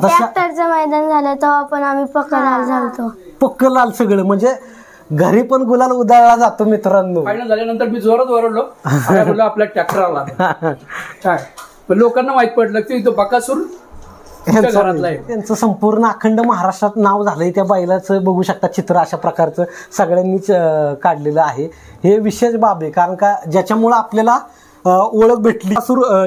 ट्रॅक्टरचं मैदान झालं तेव्हा पण आम्ही पकडायला झालतो. पक्क लाल सगळं म्हणजे घरी पण गुलाल उधळला जातो मित्रांनो. फायनल झाल्यानंतर मी जोरात ओरडलो. आणि म्हणलं आपला ट्रॅक्टर आला. काय? पण लोकांना माहीत पडलं की तो बकासूर घरातला आहे. त्यांचं संपूर्ण अखंड महाराष्ट्रात नाव झालंय. त्या बैलाचं बघू शकता चित्र अशा प्रकारचं सगळ्यांनीच अं, काढलेलं आहे. हे विशेष बाब आहे कारण का ज्याच्यामुळं आपल्याला ओळख भेटली.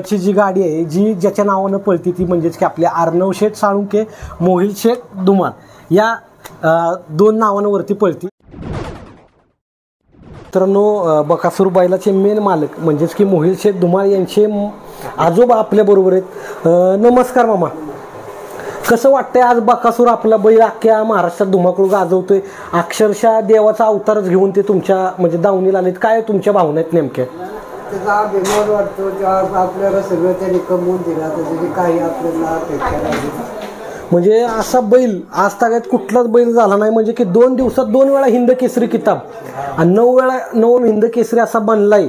ची जी गाडी आहे जी ज्याच्या नावानं पळती ती म्हणजेच की आपल्या अर्णव शेठ साळुंके मोहिल शेठ दुमान या दोन नावांवरती पळती. मित्रांनो बकासूर बैलाचे मेन मालक म्हणजेच की मोहिल शेठ धुमाळ यांचे आजोबा आपल्या बरोबर आहेत. नमस्कार मामा. कसं वाटतंय आज बकासूर आपला बैल अख्ख्या महाराष्ट्रात धुमाकूळ गाजवतोय? अक्षरशः देवाचा अवतारच घेऊन ते तुमच्या म्हणजे दावणीला आलेत. काय तुमच्या भावना आहेत नेमक्या? त्याचा अभिमान वाटतो जेव्हा आपल्याला सगळं त्याने कमवून दिलं त्याची काही आपल्याला अपेक्षा नाही. म्हणजे असा बैल आज तागायत कुठलाच बैल झाला नाही म्हणजे की दोन दिवसात दोन वेळा हिंद केसरी किताब आणि नऊ वेळा नऊ हिंद केसरी असा बनलाय.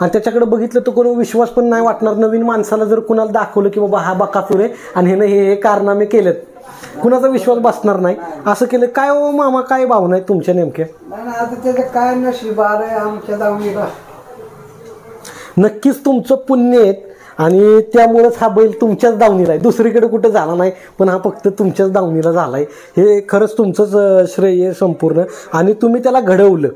आणि त्याच्याकडे बघितलं तर कोणी विश्वास पण नाही वाटणार नवीन माणसाला जर कुणाला दाखवलं की बाबा हा बकासूर आहे आणि ह्यानं हे हे कारनामे केलेत. कुणाचा विश्वास बसणार नाही. असं केलं काय हो मामा काय भावना आहेत तुमच्या नेमक्या? आता त्याचं काय नशीब आलंय आमच्या दावणीला. नक्कीच तुमचं पुण्य आहेत आणि त्यामुळेच हा बैल तुमच्याच दावणीला आहे. दुसरीकडे कुठं झाला नाही पण हा फक्त तुमच्याच दावणीला झाला आहे हे खरंच तुमचंच श्रेय आहे संपूर्ण. आणि तुम्ही त्याला घडवलं.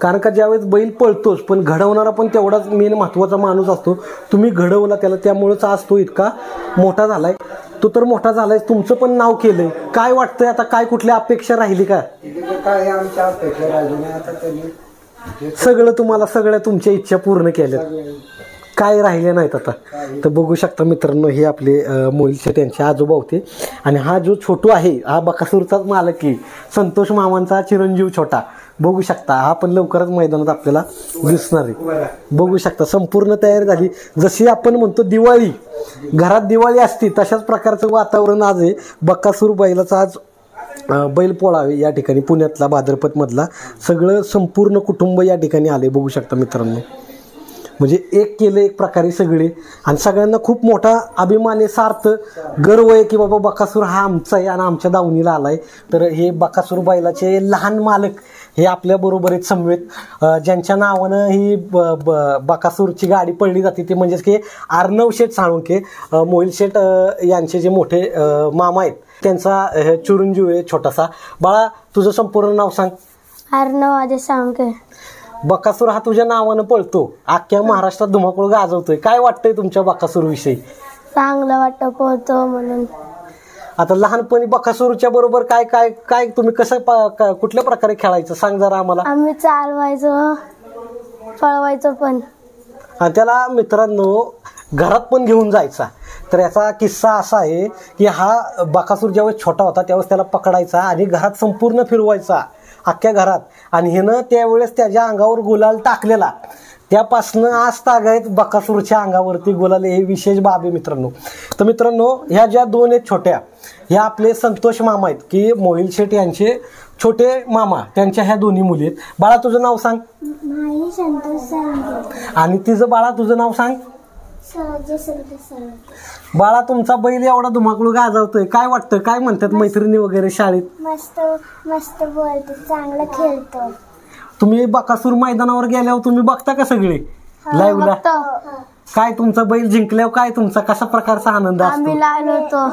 कारण का ज्यावेळेस बैल पळतोच पण घडवणारा पण तेवढाच मेन महत्त्वाचा माणूस असतो. तुम्ही घडवला त्याला त्यामुळेच आज तो इतका मोठा झालाय. तो तर मोठा झालाय तुमचं पण नाव केलंय. काय वाटतंय आता? काय कुठली अपेक्षा राहिली का? काय आमच्या अपेक्षा राहिली नाही. आता सगळं तुम्हाला सगळ्या तुमच्या इच्छा पूर्ण केल्या काय राहिले नाहीत आता. तर बघू शकता मित्रांनो हे आपले अं, मोहिलचे त्यांचे आजोबा होते. आणि हा जो छोटू आहे हा बकासूरचाच मालक आहे. संतोष मामांचा चिरंजीव छोटा. बघू शकता हा पण लवकरच मैदानात आपल्याला दिसणार आहे. बघू शकता संपूर्ण तयारी झाली. जशी आपण म्हणतो दिवाळी घरात दिवाळी असती तशाच प्रकारचं वातावरण आज आहे. बकासूर बैलाचा आज अ, बैल पोळावे या ठिकाणी पुण्यातला भाद्रपतमधला सगळं संपूर्ण कुटुंब या ठिकाणी आले बघू शकता मित्रांनो. म्हणजे एक केलं एक प्रकारे सगळे. आणि सगळ्यांना खूप मोठा अभिमान आहे सार्थ. गर्व आहे की बाबा बकासूर हा आमचा आहे आणि आमच्या दावणीला आलाय. तर हे बकासूर बैलाचे लहान मालक हे आपल्या बरोबर आहेत समवेत. ज्यांच्या नावानं ही ब- ब- बकासूरची गाडी पडली जाते ते म्हणजेच की अर्णव शेठ साळुंके मोहिल शेठ यांचे जे मोठे मामा आहेत त्यांचा चुरंजीव आहे छोटासा. बाळा तुझं संपूर्ण नाव सांग. अर्णव आधी सांगते बकासूर हा तुझ्या नावानं पळतो. अख्ख्या महाराष्ट्रात धुमाकूळ गाजवतोय. काय वाटतंय तुमच्या बकासूर विषयी चांगलं वाटतं पोहतो म्हणून. आता लहानपणी बकासूरच्या बरोबर काय काय काय तुम्ही कसं प- क- कुठल्या प्रकारे खेळायचं? सांग जरा आम्हाला. आम्ही चालवायचो पळवायचो पण. आणि त्याला मित्रांनो घरात पण घेऊन जायचा. तर याचा किस्सा असा आहे की हा बकासूर ज्यावेळेस छोटा होता त्यावेळेस त्याला पकडायचा आणि घरात संपूर्ण फिरवायचा अख्ख्या घरात. आणि हिनं त्यावेळेस त्याच्या अंगावर गुलाल टाकलेला. त्यापासनं आज तागायत बकासूरच्या अंगावरती गुलाल. हे विशेष बाब आहे मित्रांनो. तर मित्रांनो ह्या ज्या दोन आहेत छोट्या ह्या आपले संतोष मामा आहेत की मोहिल शेठ यांचे छोटे मामा त्यांच्या ह्या दोन्ही मुली आहेत. बाळा तुझं नाव सांग. आणि तिचं बाळा तुझं नाव सांग. बाळा तुमचा बैल एवढा धुमाकूळ गाजवतोय. काय वाटतं? काय म्हणतात मैत्रिणी वगैरे शाळेत? मस्त मस्त बोलतो चांगलं खेळतो. तुम्ही बकासूर मैदानावर गेल्यावर तुम्ही बघता का सगळे? लाईव्हला? काय तुमचा बैल जिंकल्यावर काय तुमचा कसा प्रकारचा आनंद आम्ही लाल होतो.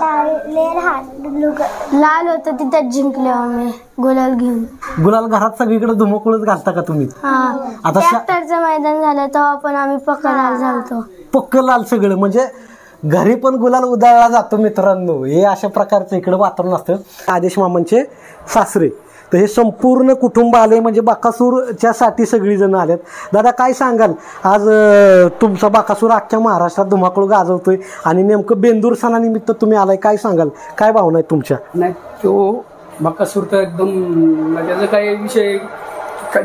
लाल होतो तिथं जिंकलो आम्ही गुलाल घेऊन. गुलाल घरात सगळीकडे धुमाकूळच घालता का तुम्ही? हा. आता शा- ट्रॅक्टरचं मैदान झालं तेव्हा पण आम्ही पकडायला झालतो. पक्क लाल सगळं म्हणजे घरी पण गुलाल उधळला जातो मित्रांनो. हे अशा प्रकारचं इकडे वातावरण असतं. आदेश मामांचे सासरे. तर हे संपूर्ण कुटुंब आले म्हणजे बाकासूरच्या साठी सगळी जण आलेत दादा काय सांगाल? आज तुमचा बाकासूर अख्ख्या महाराष्ट्रात धुमाकूळ गाजवतोय आणि नेमकं बेंदूर सणानिमित्त तुम्ही आलाय. काय सांगाल? काय भावना आहेत तुमच्या? नाही तो बकासूर तर एकदम त्याचं काही विषय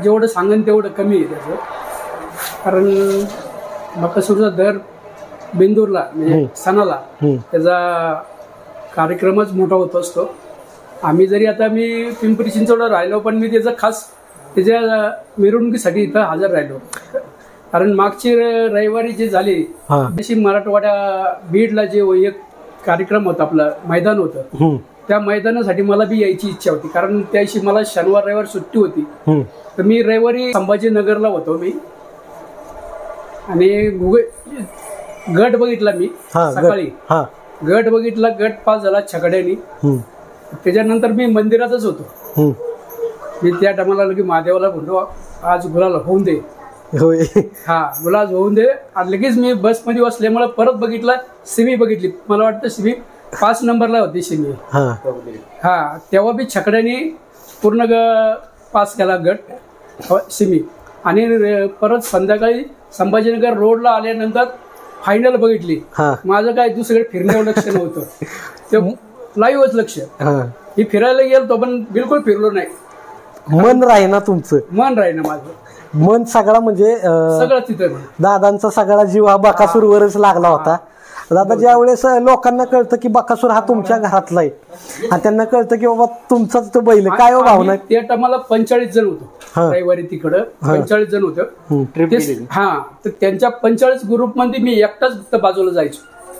जेवढं सांगन तेवढं कमी आहे त्याचं. कारण बकासूरचा दर बेंदूरला म्हणजे सणाला. त्याचा कार्यक्रमच मोठा होत असतो. आम्ही जरी आता मी पिंपरी चिंचवडला राहिलो पण मी त्याचा खास त्याच्या मिरवणुकीसाठी इथं हजर राहिलो. कारण मागची रविवारी जे झाले तशी मराठवाड्या बीडला जे एक कार्यक्रम होता आपलं मैदान होतं त्या मैदानासाठी मला बी यायची इच्छा होती. कारण त्या दिवशी मला शनिवार रविवार सुट्टी होती. तर मी रविवारी संभाजीनगरला होतो मी. आणि गुगे गट बघितला मी सकाळी. गट बघितला गट पास झाला छकड्यानी. त्याच्यानंतर मी मंदिरातच होतो. हम्म. मी त्या टायमाला लगे महादेवाला म्हणलो आज गुलाल होऊन दे. होय. हा गुलाल होऊन दे. आणि लगेच मी बसमध्ये बसल्यामुळे परत बघितला सिमी बघितली. मला वाटतं सिमी पाच नंबरला होती सिमी. हा. हा तेव्हा बी छकड्याने पूर्ण ग- पास केला गट हो, सिमी. आणि परत संध्याकाळी संभाजीनगर रोडला आल्यानंतर फायनल बघितली. हा. माझं काय दुसरीकडे फिरण्यावर लक्ष नव्हतं. ते लाईव्हच लक्ष. हा. मी फिरायला गेलो पण बिलकुल फिरलो नाही. मन राही ना तुमचं. मन राही ना माझं. मन सगळा म्हणजे अं, सगळं तिथं दादांचा सगळा जीव हा. बकासूरवरच लागला होता. दादा ज्या वेळेस लोकांना कळतं की बकासूर हा तुमच्या घरातला आहे आणि त्यांना कळतं की बाबा तुमचाच तो बैल आहे. काय हो भावना? आम्ही त्या टायमाला पंचेचाळीस जण होतो हा. रविवारी तिकडं. पंचेचाळीस जण होतं. ते- हा तर त्यांच्या पंचेचाळीस ग्रुपमध्ये मी एकटाच फक्त बाजूला जायचो.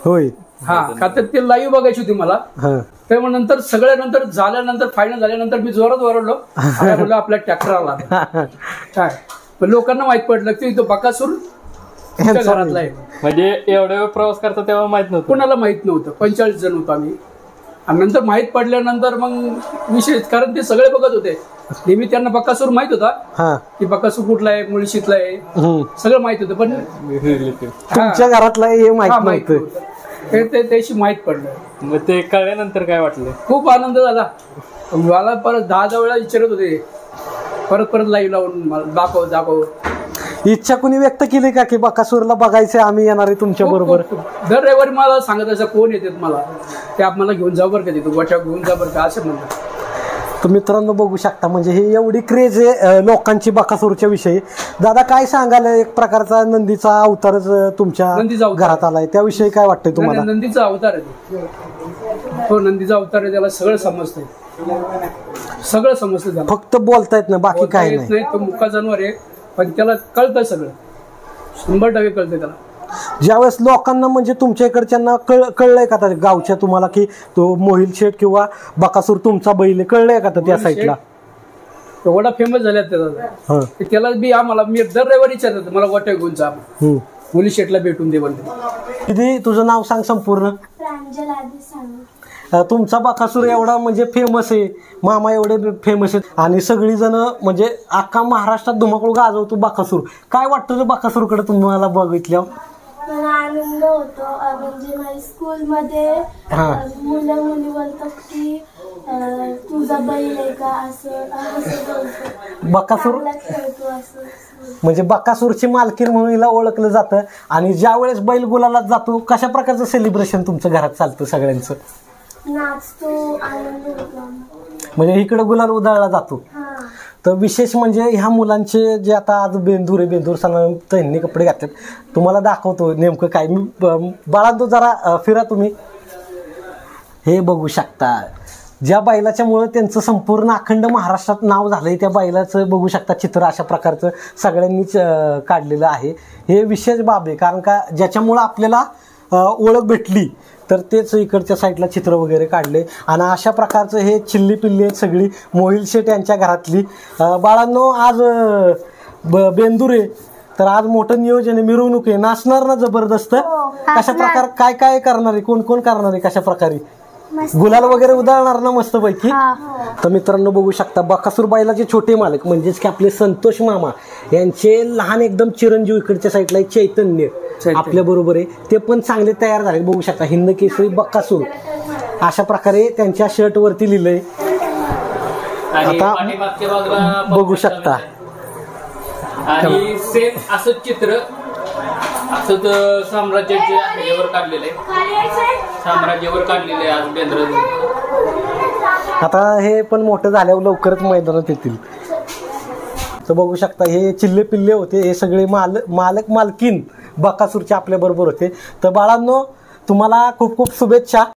होय. हा का तर ते लाईव्ह बघायची होती मला. हा. तर मग नंतर सगळ्यानंतर झाल्यानंतर फायनल झाल्यानंतर मी जोरात ओरडलो. आपल्या ट्रॅक्टर आला. काय? पण लोकांना माहीत पडलं की तो बकासूर घरातला आहे. म्हणजे एवढे वेळ प्रवास करता तेव्हा माहीत नव्हतं. कोणाला माहीत नव्हतं? पंचेचाळीस जण होतो आम्ही. आणि नंतर माहीत पडल्यानंतर मग विशेष कारण ते सगळे बघत होते. नेहमी त्यांना बकासूर माहीत होता हा. की बकासूर कुठला आहे मुळशीतला आहे. सगळं माहीत होतं पण तुमच्या घरातला आहे हे माहीत माहीत नव्हतं. नव्हतं ते- त्याशी माहीत पडलं. मग ते कळल्यानंतर काय वाटलं? खूप आनंद झाला. मला परत दहा दहा वेळा विचारत होते. परत परत लाईव्ह लावून मला दाखव दाखव. इच्छा कुणी व्यक्त केली का की बकासूरला बघायचं आम्ही येणार आहे तुमच्या बरोबर? खूप- खूप. दर रविवारी मला सांगत असं कोण येतात मला? ते आप मला घेऊन जाऊ बरं का तिथं? गोठ्या घेऊन जा बरं का? असं म्हणतात. तर मित्रांनो बघू शकता म्हणजे ही एवढी क्रेज आहे लोकांची बकासूरच्या विषयी. दादा काय सांगाल? एक प्रकारचा नंदीचा अवतारच तुमच्या. घरात आलाय. त्याविषयी काय वाटतंय तुम्हाला? नंदीचा अवतार आहे तो. तो नंदीचा अवतार आहे त्याला सगळं समजतंय. सगळं समजतं फक्त बोलतायत ना बाकी काय नाही. तो मुक्का जनावर आहे पण त्याला कळतं सगळं. शंभर टक्के कळतंय त्याला. ज्यावेळेस लोकांना म्हणजे तुमच्या इकडच्यांना कळ कळलंय का त्या गावच्या तुम्हाला की तो मोहिल शेठ किंवा बकासूर तुमचा बैल? कळलंय का त्या साईडला एवढा फेमस झाला त्याचा हा. त्याला बी आम्हाला मी दर रविवारी विचारत मला गोट्या घेऊन जा. मुली शेटला भेटून दे म्हणते दीदी तुझं नाव सांग संपूर्ण. तुमचा बकासूर एवढा म्हणजे फेमस आहे. मामा एवढे फेमस आहेत. आणि सगळी जण म्हणजे अख्खा महाराष्ट्रात धुमाकूळ गाजवतो बकासूर. काय वाटतं बकासूरकडे तुम्हाला बघितल्यावर? मला आनंद होतो. अं, म्हणजे माझ्या स्कूलमध्ये हा. मुलं मुली बोलतात की अं, तुझा बैल आहे का? असं असं बोलतो. बकासूर? चांगला खेळतो असं. असं. म्हणजे बकासूरची मालकीण म्हणून हिला ओळखलं जातं. आणि ज्या वेळेस बैल गुलालात जातो कशा प्रकारचं सेलिब्रेशन तुमचं घरात चालतं सगळ्यांचं? नाचतो आनंद होतो. आम्हाला. म्हणजे इकडे गुलाल उधळला जातो. हा. तर विशेष म्हणजे ह्या मुलांचे जे आता आज बेंदूर आहे बेंदूर सण त्यांनी कपडे घातलेत. तुम्हाला दाखवतो नेमकं काय. मी ब- बाळांतो जरा फिरा तुम्ही. हे बघू शकता. ज्या बैलाच्यामुळं त्यांचं संपूर्ण अखंड महाराष्ट्रात नाव झालंय त्या बैलाचं बघू शकता चित्र अशा प्रकारचं सगळ्यांनीच काढलेलं आहे. हे विशेष बाब आहे. कारण का ज्याच्यामुळं आपल्याला ओळख भेटली तर तेच इकडच्या साईडला चित्र वगैरे काढले. आणि अशा प्रकारचं हे चिल्ली पिल्ली आहेत सगळी मोहिल शेठ यांच्या घरातली. बाळांनो आज ब- बेंदूर आहे. तर आज मोठं नियोजन आहे. मिरवणूक आहे. नाचणार ना जबरदस्त? कशा प्रकार काय काय करणार आहे? कोण कोण करणार आहे कशा प्रकारे? गुलाल वगैरे उधळणार ना मस्त पैकी? तर मित्रांनो बघू शकता बकासूर बैलाचे छोटे मालक म्हणजेच की आपले संतोष मामा यांचे लहान एकदम चिरंजीव इकडच्या साईडला चैतन्य. आपल्या बरोबर आहे. ते पण चांगले तयार झाले बघू शकता. हिंद केसरी बकासूर. अशा प्रकारे त्यांच्या शर्ट वरती लिहिलंय. आणि आता बघू शकता. आणि सेम असंच चित्र असंच अं, साम्राज्याच्या ह्याच्यावर काढलेलं आहे. साम्राज्यावर काढलेलं आहे आज बेंद्र आता हे पण मोठं झाल्यावर लवकरच मैदानात येतील. तर बघू शकता हे चिल्ले पिल्ले होते. हे सगळे माल मालक मालकीन बकासूरचे आपल्या बरोबर होते. तर बाळांनो तुम्हाला खूप खूप शुभेच्छा.